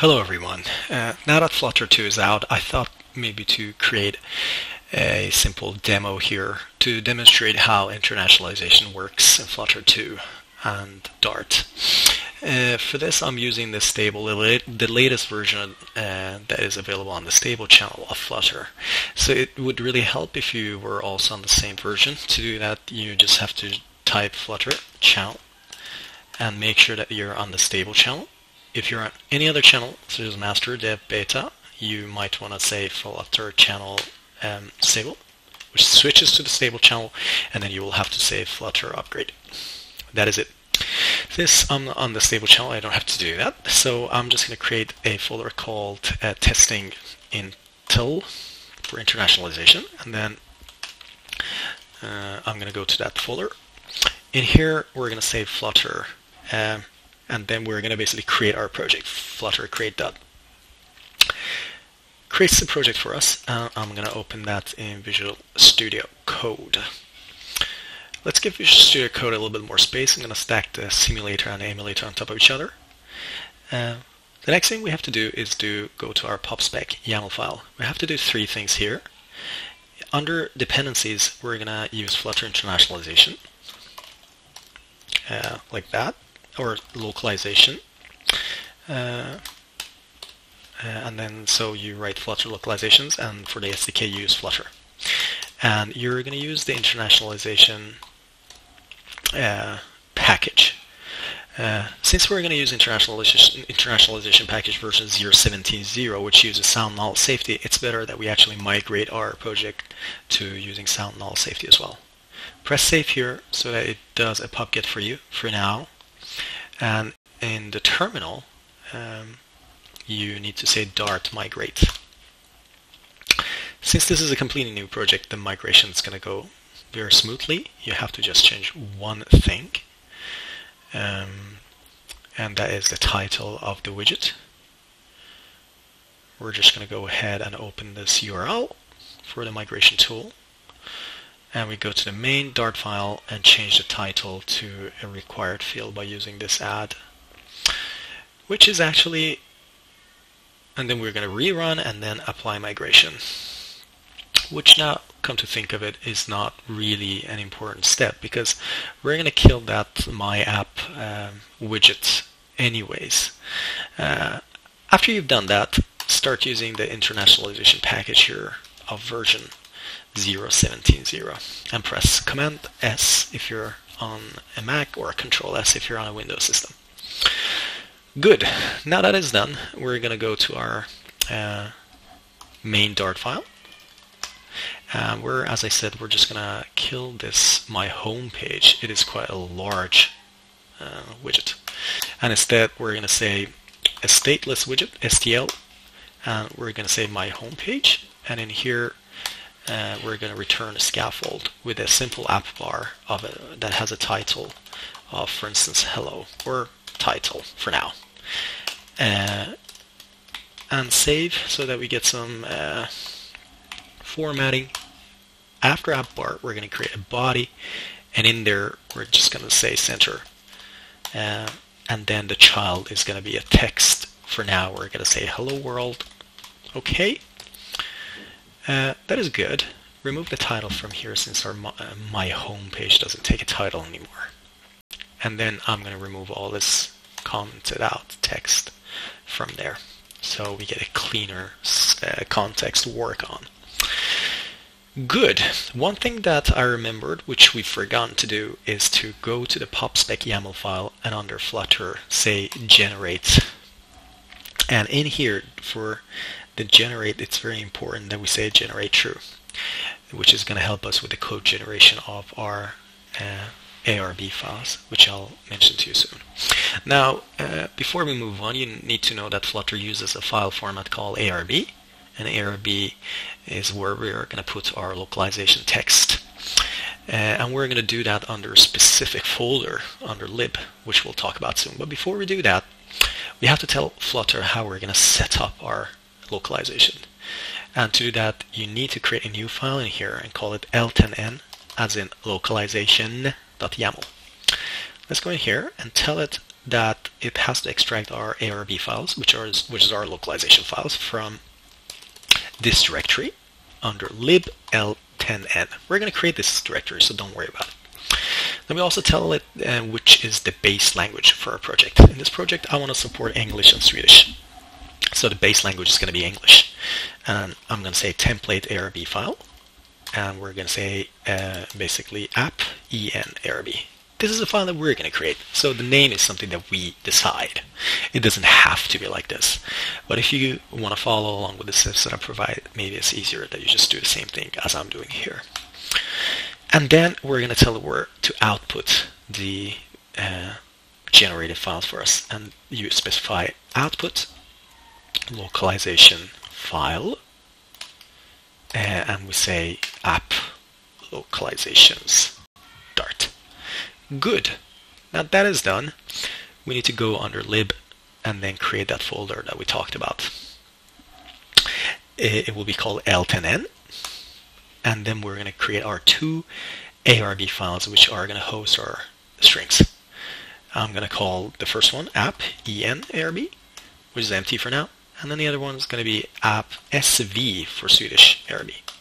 Hello everyone. Uh, now that Flutter 2 is out, I thought maybe to create a simple demo here to demonstrate how internationalization works in Flutter 2 and Dart. Uh, for this I'm using the stable, the latest version uh, that is available on the stable channel of Flutter. So it would really help if you were also on the same version. To do that you just have to type Flutter channel and make sure that you're on the stable channel if you're on any other channel, such as master, dev, beta, you might want to say Flutter channel um, stable, which switches to the stable channel, and then you will have to say Flutter upgrade. That is it. This I'm on the stable channel, I don't have to do that. So I'm just going to create a folder called uh, testing intel for internationalization, and then uh, I'm going to go to that folder. In here, we're going to say Flutter. Um, and then we're going to basically create our project. Flutter create that creates the project for us. Uh, I'm going to open that in Visual Studio Code. Let's give Visual Studio Code a little bit more space. I'm going to stack the simulator and the emulator on top of each other. Uh, the next thing we have to do is to go to our PubSpec YAML file. We have to do three things here. Under dependencies, we're going to use Flutter internationalization, uh, like that or localization. Uh, uh, and then so you write Flutter localizations and for the SDK you use Flutter. And you're going to use the internationalization uh, package. Uh, since we're going to use internationalization, internationalization package version 0.17.0, which uses sound null safety, it's better that we actually migrate our project to using sound null safety as well. Press save here so that it does a pubget for you for now. And in the terminal, um, you need to say dart migrate. Since this is a completely new project, the migration is going to go very smoothly. You have to just change one thing, um, and that is the title of the widget. We're just going to go ahead and open this URL for the migration tool and we go to the main Dart file and change the title to a required field by using this add which is actually and then we're going to rerun and then apply migration which now come to think of it is not really an important step because we're going to kill that my app um, widget anyways. Uh, after you've done that start using the internationalization package here of version 0.17.0 and press Command S if you're on a Mac or Control S if you're on a Windows system. Good. Now that is done, we're going to go to our uh, main Dart file. Uh, we're, as I said, we're just going to kill this my home page. It is quite a large uh, widget. And instead, we're going to say a stateless widget, STL, and we're going to say my home page. And in here, uh, we're going to return a scaffold with a simple app bar of a, that has a title of, for instance, hello, or title for now. Uh, and save so that we get some uh, formatting. After app bar, we're going to create a body, and in there, we're just going to say center. Uh, and then the child is going to be a text. For now, we're going to say hello world. Okay. Uh, that is good. Remove the title from here since our my, uh, my home page doesn't take a title anymore. And then I'm going to remove all this commented out text from there so we get a cleaner uh, context to work on. Good. One thing that I remembered, which we've forgotten to do, is to go to the PubSpec YAML file and under Flutter say generate. And in here, for the generate, it's very important that we say generate true, which is going to help us with the code generation of our uh, ARB files, which I'll mention to you soon. Now, uh, before we move on, you need to know that Flutter uses a file format called ARB, and ARB is where we're going to put our localization text. Uh, and we're going to do that under a specific folder under lib, which we'll talk about soon. But before we do that, we have to tell Flutter how we're going to set up our localization. And to do that, you need to create a new file in here and call it l10n, as in localization.yaml. Let's go in here and tell it that it has to extract our ARB files, which are which is our localization files from this directory under lib-l10n. We're going to create this directory, so don't worry about it. Then we also tell it uh, which is the base language for our project. In this project, I want to support English and Swedish. So the base language is going to be English. And I'm going to say template ARB file. And we're going to say uh, basically app en ARB. This is a file that we're going to create. So the name is something that we decide. It doesn't have to be like this. But if you want to follow along with the steps that I provide, maybe it's easier that you just do the same thing as I'm doing here. And then we're going to tell the word to output the uh, generated files for us. And you specify output localization file uh, and we say app localizations dart. Good. Now that is done. We need to go under lib and then create that folder that we talked about. It, will be called l10n and then we're going to create our two ARB files which are going to host our strings. I'm going to call the first one app en ARB which is empty for now and then the other one is going to be app SV for Swedish Arabic.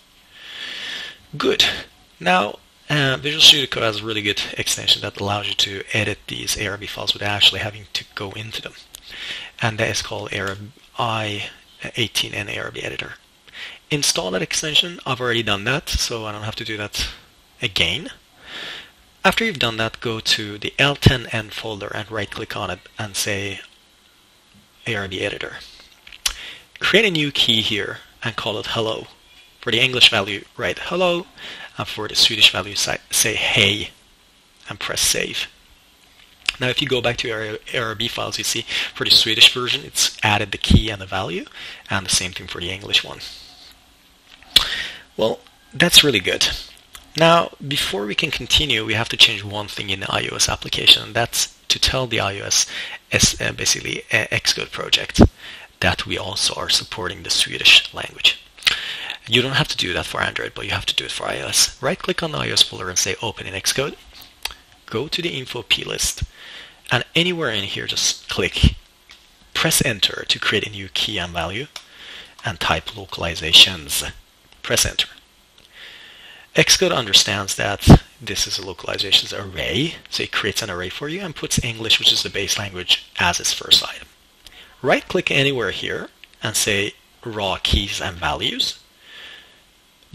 Good. Now, uh, Visual Studio Code has a really good extension that allows you to edit these ARB files without actually having to go into them. And that is called ARB i18n ARB editor. Install that extension. I've already done that, so I don't have to do that again. After you've done that, go to the L10N folder and right click on it and say ARB editor. Create a new key here and call it hello. For the English value, write hello, and for the Swedish value, say hey, and press save. Now if you go back to your ARB files, you see for the Swedish version, it's added the key and the value, and the same thing for the English one. Well, that's really good. Now, before we can continue, we have to change one thing in the iOS application, and that's to tell the iOS as uh, basically Xcode project that we also are supporting the Swedish language. You don't have to do that for Android, but you have to do it for iOS. Right click on the iOS folder and say open in Xcode. Go to the info plist and anywhere in here just click press enter to create a new key and value and type localizations. Press enter. Xcode understands that this is a localizations array, so it creates an array for you and puts English, which is the base language, as its first item right click anywhere here and say raw keys and values.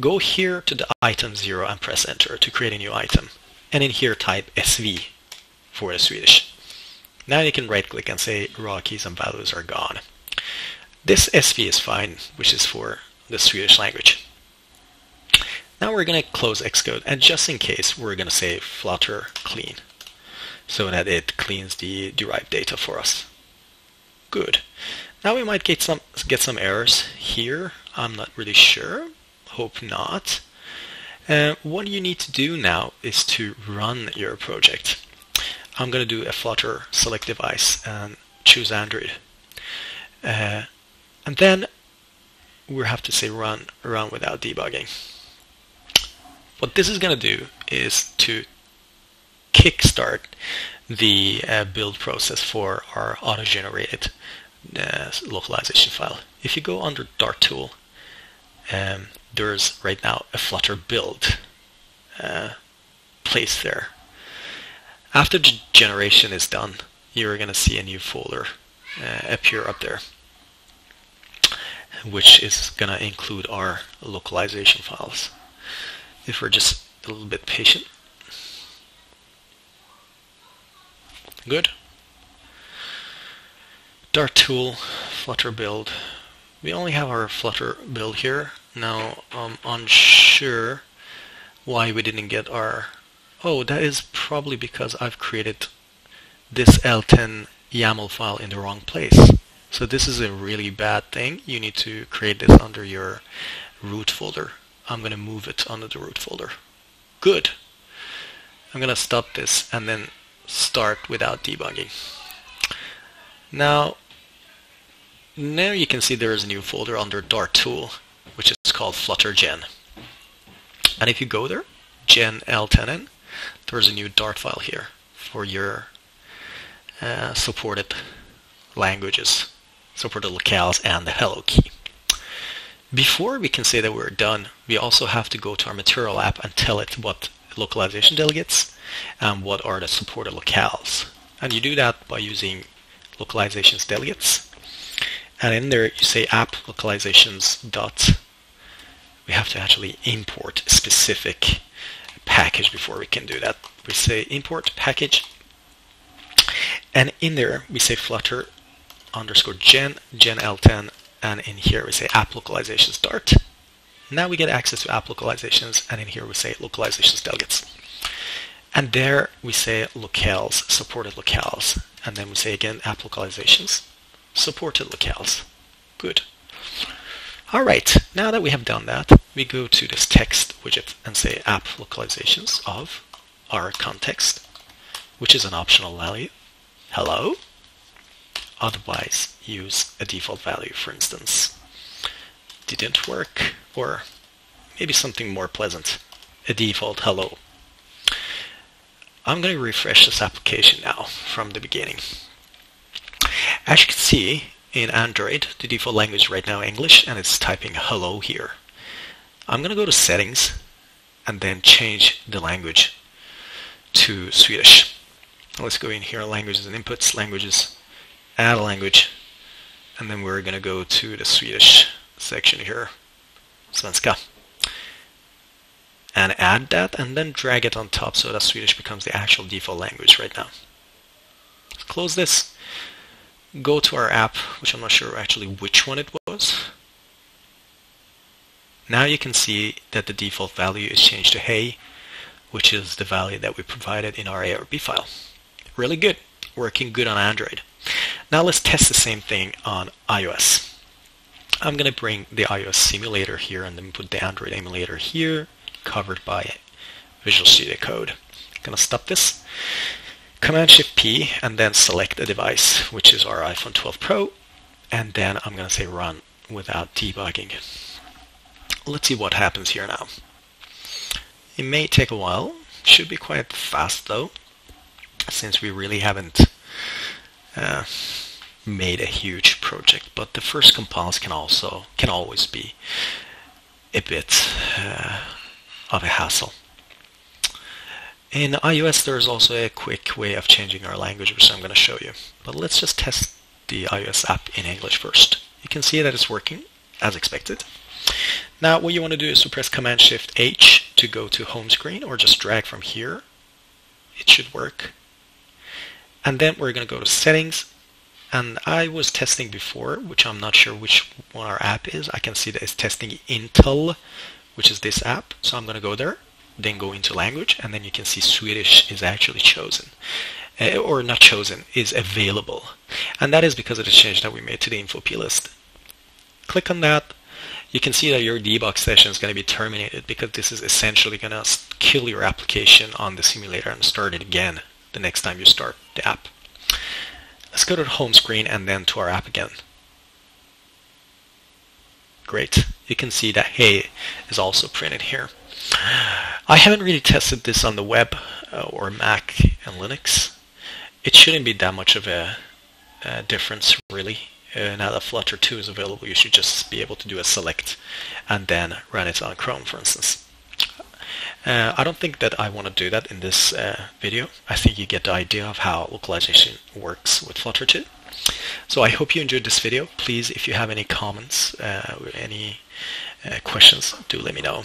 Go here to the item 0 and press enter to create a new item. And in here type SV for the Swedish. Now you can right click and say raw keys and values are gone. This SV is fine, which is for the Swedish language. Now we're going to close Xcode and just in case we're going to say flutter clean so that it cleans the derived data for us. Good. Now we might get some get some errors here. I'm not really sure. Hope not. Uh, what you need to do now is to run your project. I'm going to do a Flutter select device and choose Android. Uh, and then we have to say run run without debugging. What this is going to do is to kickstart the uh, build process for our auto-generated uh, localization file. If you go under Dart tool, um, there's right now a Flutter build uh, placed there. After the generation is done, you're going to see a new folder uh, appear up there, which is going to include our localization files. If we're just a little bit patient, Good. Dart tool, Flutter build. We only have our Flutter build here. Now I'm unsure why we didn't get our... Oh, that is probably because I've created this L10 YAML file in the wrong place. So this is a really bad thing. You need to create this under your root folder. I'm going to move it under the root folder. Good. I'm going to stop this and then start without debugging. Now, now you can see there is a new folder under Dart tool, which is called Flutter Gen. And if you go there, gen l10n, there's a new Dart file here for your uh, supported languages, supported locales, and the hello key. Before we can say that we're done, we also have to go to our material app and tell it what localization delegates and what are the supported locales. And you do that by using localizations delegates. And in there you say app localizations dot. We have to actually import specific package before we can do that. We say import package and in there we say flutter underscore gen, gen l10 and in here we say app localizations dart. Now we get access to app localizations and in here we say localizations delegates. And there we say locales, supported locales. And then we say again app localizations, supported locales. Good. All right, now that we have done that, we go to this text widget and say app localizations of our context, which is an optional value. Hello. Otherwise, use a default value, for instance. Didn't work, or maybe something more pleasant, a default hello. I'm going to refresh this application now from the beginning. As you can see, in Android, the default language right now English, and it's typing hello here. I'm going to go to settings and then change the language to Swedish. Let's go in here, languages and inputs, languages, add a language, and then we're going to go to the Swedish section here, svenska, and add that and then drag it on top so that Swedish becomes the actual default language right now. Close this, go to our app, which I'm not sure actually which one it was. Now you can see that the default value is changed to hey, which is the value that we provided in our ARB file. Really good, working good on Android. Now let's test the same thing on iOS. I'm going to bring the iOS simulator here and then put the Android emulator here, covered by Visual Studio Code. I'm going to stop this. Command Shift P and then select a device, which is our iPhone 12 Pro, and then I'm going to say run without debugging. Let's see what happens here now. It may take a while, should be quite fast though, since we really haven't uh, made a huge project. But the first compiles can also can always be a bit uh, of a hassle. In iOS, there is also a quick way of changing our language, which I'm going to show you. But let's just test the iOS app in English first. You can see that it's working as expected. Now, what you want to do is to press Command Shift H to go to home screen, or just drag from here. It should work. And then we're going to go to settings. And I was testing before, which I'm not sure which one our app is. I can see that it's testing Intel, which is this app. So I'm going to go there, then go into language, and then you can see Swedish is actually chosen. Uh, or not chosen, is available. And that is because of the change that we made to the info plist. Click on that. You can see that your debug session is going to be terminated because this is essentially going to kill your application on the simulator and start it again the next time you start the app. Let's go to the home screen and then to our app again. Great. You can see that Hey is also printed here. I haven't really tested this on the web uh, or Mac and Linux. It shouldn't be that much of a, a difference really. Uh, now that Flutter 2 is available, you should just be able to do a select and then run it on Chrome, for instance. Uh, I don't think that I want to do that in this uh, video. I think you get the idea of how localization works with Flutter 2. So I hope you enjoyed this video. Please, if you have any comments, uh, or any uh, questions, do let me know.